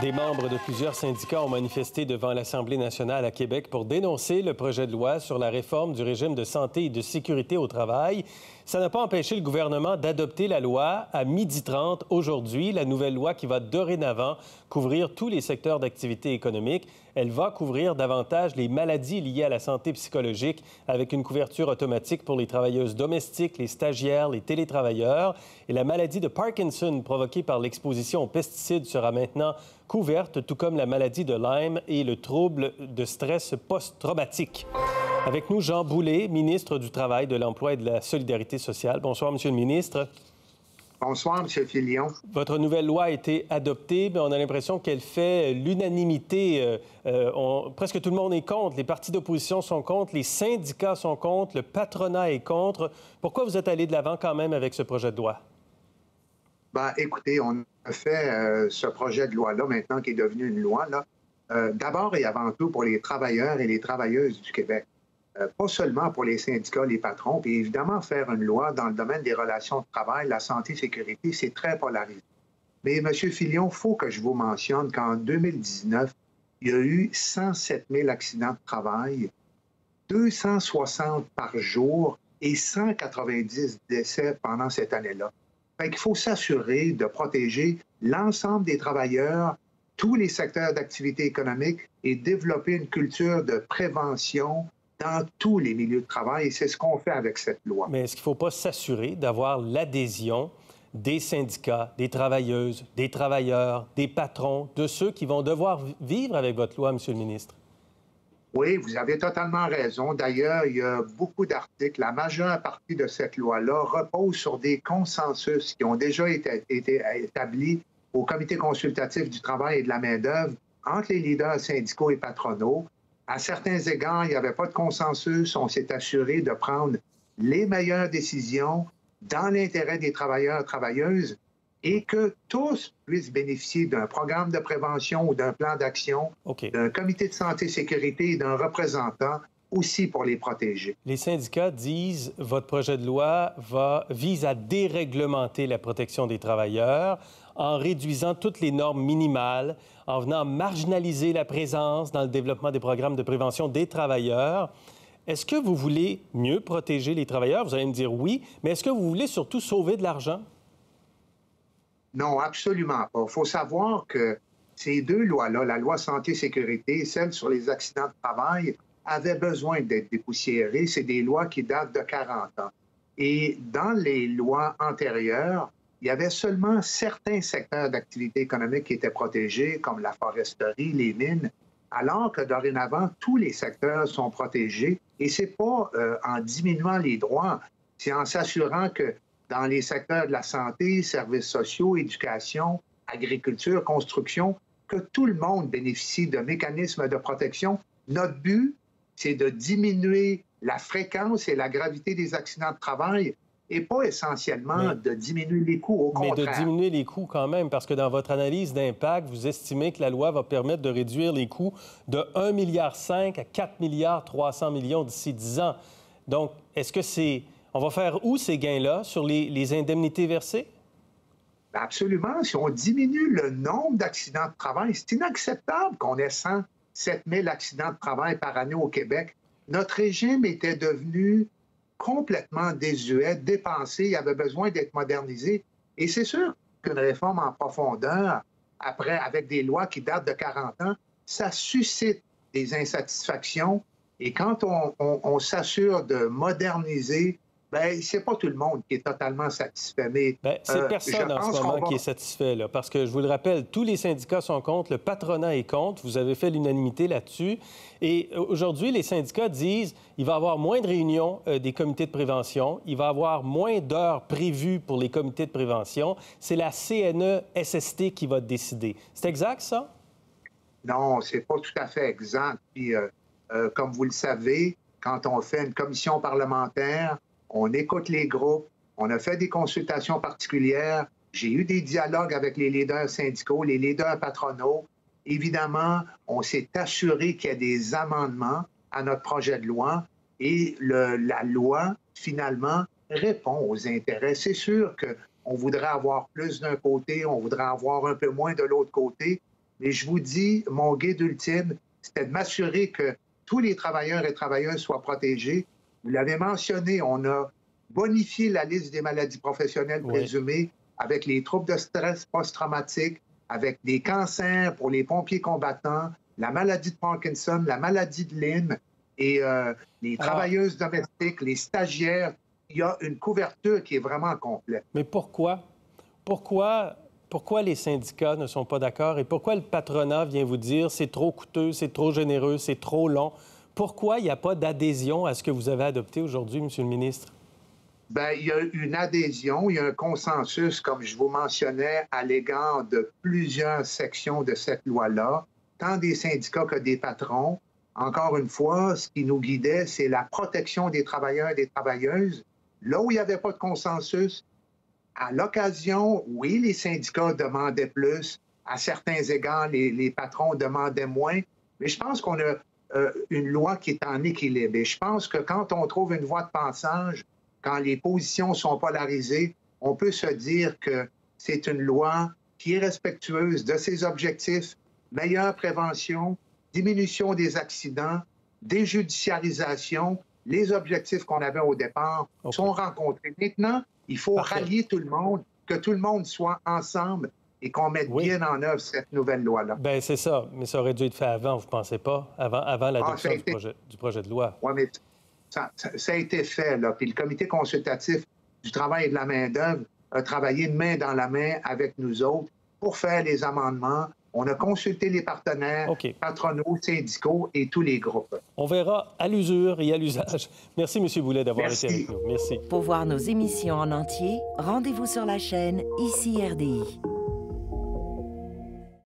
Des membres de plusieurs syndicats ont manifesté devant l'Assemblée nationale à Québec pour dénoncer le projet de loi sur la réforme du régime de santé et de sécurité au travail. Ça n'a pas empêché le gouvernement d'adopter la loi à midi 30 aujourd'hui, la nouvelle loi qui va dorénavant couvrir tous les secteurs d'activité économique. Elle va couvrir davantage les maladies liées à la santé psychologique avec une couverture automatique pour les travailleuses domestiques, les stagiaires, les télétravailleurs. Et la maladie de Parkinson provoquée par l'exposition aux pesticides sera maintenant couverte, tout comme la maladie de Lyme et le trouble de stress post-traumatique. Avec nous, Jean Boulet, ministre du Travail, de l'Emploi et de la Solidarité sociale. Bonsoir, Monsieur le ministre. Bonsoir, M. Filion. Votre nouvelle loi a été adoptée, mais on a l'impression qu'elle fait l'unanimité. Euh, euh, presque tout le monde est contre. Les partis d'opposition sont contre, les syndicats sont contre, le patronat est contre. Pourquoi vous êtes allé de l'avant quand même avec ce projet de loi? Ben, écoutez, on a fait euh, ce projet de loi-là maintenant qui est devenu une loi. Là. Euh, d'abord et avant tout pour les travailleurs et les travailleuses du Québec. Euh, pas seulement pour les syndicats, les patrons, puis évidemment faire une loi dans le domaine des relations de travail, la santé, sécurité, c'est très polarisé. Mais M. Filion, il faut que je vous mentionne qu'en 2019, il y a eu 107 000 accidents de travail, 260 par jour et 190 décès pendant cette année-là. Il faut s'assurer de protéger l'ensemble des travailleurs, tous les secteurs d'activité économique et développer une culture de prévention dans tous les milieux de travail. Et c'est ce qu'on fait avec cette loi. Mais est-ce qu'il ne faut pas s'assurer d'avoir l'adhésion des syndicats, des travailleuses, des travailleurs, des patrons, de ceux qui vont devoir vivre avec votre loi, Monsieur le ministre? Oui, vous avez totalement raison. D'ailleurs, il y a beaucoup d'articles. La majeure partie de cette loi-là repose sur des consensus qui ont déjà été, établis au Comité consultatif du travail et de la main-d'œuvre entre les leaders syndicaux et patronaux. À certains égards, il n'y avait pas de consensus. On s'est assuré de prendre les meilleures décisions dans l'intérêt des travailleurs et travailleuses et que tous puissent bénéficier d'un programme de prévention ou d'un plan d'action, d'un comité de santé et sécurité et d'un représentant aussi pour les protéger. Les syndicats disent votre projet de loi va, vise à déréglementer la protection des travailleurs en réduisant toutes les normes minimales, en venant marginaliser la présence dans le développement des programmes de prévention des travailleurs. Est-ce que vous voulez mieux protéger les travailleurs? Vous allez me dire oui, mais est-ce que vous voulez surtout sauver de l'argent? Non, absolument pas. Il faut savoir que ces deux lois-là, la loi santé-sécurité et celle sur les accidents de travail, avaient besoin d'être dépoussiérées. C'est des lois qui datent de 40 ans. Et dans les lois antérieures, il y avait seulement certains secteurs d'activité économique qui étaient protégés, comme la foresterie, les mines, alors que dorénavant, tous les secteurs sont protégés. Et c'est pas euh, en diminuant les droits, c'est en s'assurant que dans les secteurs de la santé, services sociaux, éducation, agriculture, construction, que tout le monde bénéficie de mécanismes de protection. Notre but, c'est de diminuer la fréquence et la gravité des accidents de travail et pas essentiellement de diminuer les coûts, au contraire. Mais de diminuer les coûts quand même, parce que dans votre analyse d'impact, vous estimez que la loi va permettre de réduire les coûts de 1,5 milliard à 4 milliards 300 millions d'ici 10 ans. Donc, est-ce que c'est on va faire où ces gains-là? Sur les, indemnités versées? Ben, absolument. Si on diminue le nombre d'accidents de travail, c'est inacceptable qu'on ait 107 000 accidents de travail par année au Québec. Notre régime était devenu complètement désuet, dépensé, il avait besoin d'être modernisé. Et c'est sûr qu'une réforme en profondeur, après, avec des lois qui datent de 40 ans, ça suscite des insatisfactions. Et quand on s'assure de moderniser Bien, c'est pas tout le monde qui est totalement satisfait. Mais ben, c'est euh, personne en ce moment qui est satisfait, là, parce que je vous le rappelle, tous les syndicats sont contre, le patronat est contre. Vous avez fait l'unanimité là-dessus. Et euh, aujourd'hui, les syndicats disent il va y avoir moins de réunions euh, des comités de prévention, il va y avoir moins d'heures prévues pour les comités de prévention. C'est la CNE-SST qui va décider. C'est exact, ça? Non, c'est pas tout à fait exact. Puis, comme vous le savez, quand on fait une commission parlementaire, on écoute les groupes, on a fait des consultations particulières, j'ai eu des dialogues avec les leaders syndicaux, les leaders patronaux. Évidemment, on s'est assuré qu'il y a des amendements à notre projet de loi et la loi, finalement, répond aux intérêts. C'est sûr qu'on voudrait avoir plus d'un côté, on voudrait avoir un peu moins de l'autre côté, Mais je vous dis, mon guide ultime, c'était de m'assurer que tous les travailleurs et travailleuses soient protégés. Vous l'avez mentionné, on a bonifié la liste des maladies professionnelles présumées avec les troubles de stress post-traumatique, avec des cancers pour les pompiers combattants, la maladie de Parkinson, la maladie de Lyme et euh, les travailleuses domestiques, les stagiaires. Il y a une couverture qui est vraiment complète. Mais pourquoi? Pourquoi, pourquoi les syndicats ne sont pas d'accord et pourquoi le patronat vient vous dire c'est trop coûteux, c'est trop généreux, c'est trop long? Pourquoi il n'y a pas d'adhésion à ce que vous avez adopté aujourd'hui, Monsieur le ministre? Bien, il y a une adhésion, il y a un consensus, comme je vous mentionnais, à l'égard de plusieurs sections de cette loi-là, tant des syndicats que des patrons. Encore une fois, ce qui nous guidait, c'est la protection des travailleurs et des travailleuses. Là où il n'y avait pas de consensus, à l'occasion, oui, les syndicats demandaient plus. À certains égards, les, patrons demandaient moins. Mais je pense qu'on a euh, une loi qui est en équilibre. Et je pense que quand on trouve une voie de passage, quand les positions sont polarisées, on peut se dire que c'est une loi qui est respectueuse de ses objectifs, meilleure prévention, diminution des accidents, déjudiciarisation, les objectifs qu'on avait au départ sont rencontrés. Maintenant, il faut rallier tout le monde, que tout le monde soit ensemble et qu'on mette bien en œuvre cette nouvelle loi-là. Bien, c'est ça. Mais ça aurait dû être fait avant, vous ne pensez pas? Avant, avant l'adoption ah, du, projet, du projet de loi. Oui, mais ça, a été fait, là. Puis le comité consultatif du travail et de la main-d'œuvre a travaillé main dans la main avec nous autres pour faire les amendements. On a consulté les partenaires patronaux, syndicaux et tous les groupes. On verra à l'usure et à l'usage. Merci, M. Boulet, d'avoir été avec nous. Merci. Pour voir nos émissions en entier, rendez-vous sur la chaîne ICI RDI.